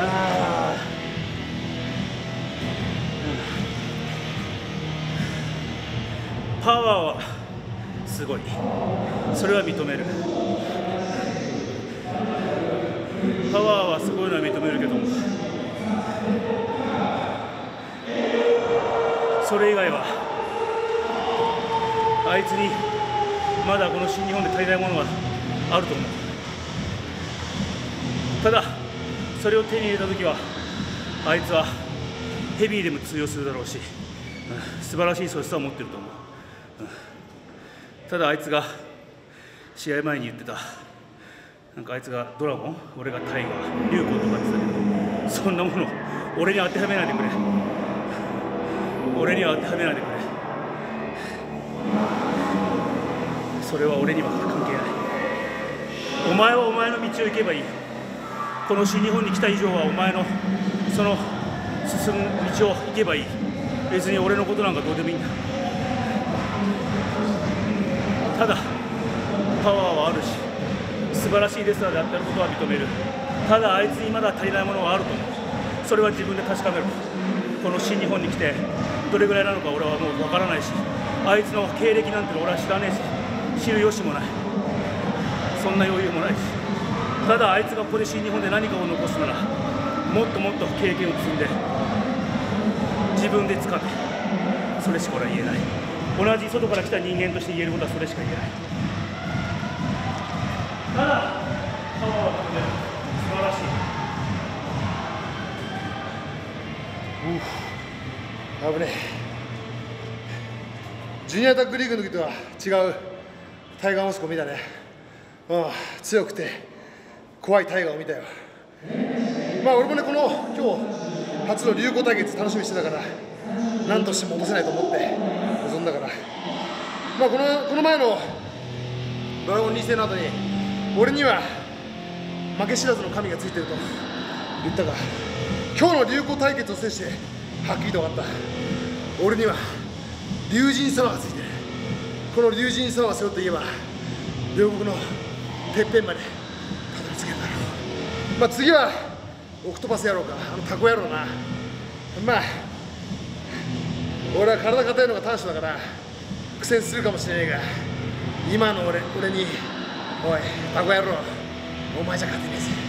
あー。パワーはすごい。それは認める。パワーはすごいのは認めるけども。それ以外はあいつにまだこの新日本で足りないものはあると思う。ただそれを手に入れた時はあいつはヘビーでも通用するだろうし、うん、素晴らしい素質は持ってると思う、うん。ただあいつが試合前に言ってたなんかあいつがドラゴン俺がタイガー竜子とかって言ってたけどそんなもの俺に当てはめないでくれ。俺には当てはめないでくれ。それは俺には関係ない。お前はお前の道を行けばいい。この新日本に来た以上はお前のその進む道を行けばいい別に俺のことなんかどうでもいいんだただパワーはあるし素晴らしいレスラーであったことは認める。ただあいつにまだ足りないものはあると思う。それは自分で確かめろこの新日本に来てどれぐらいなのか俺はもう分からないし。あいつの経歴なんて俺は知らねえし。知る由もない。そんな余裕もない。しただあいつがここで新日本で何かを残すならもっともっと経験を積んで自分で掴んでそれしか俺は言えない。同じ外から来た人間として言えることはそれしか言えない。ただパワーはこれ素晴らしい。危ねえ。ジュニアタックリーグの時とは違う。タイガーモスコ見たね。うん。強くて。怖いタイガーを見たよ。まあ俺もねこの今日初の流行対決楽しみにしてたから何としても落とせないと思って臨んだから。まあこのこの前のドラゴン2戦の後に俺には負け知らずの神がついてると言ったが今日の流行対決を制してはっきりと分かった。俺には龍神様がついてる。この龍神様を背負って言えば両国のてっぺんまでまあ次はオクトパスやろうかあのタコ野郎な。まあ俺は体硬いのが短所だから苦戦するかもしれないが今の俺俺においタコ野郎お前じゃ勝てねえぜ。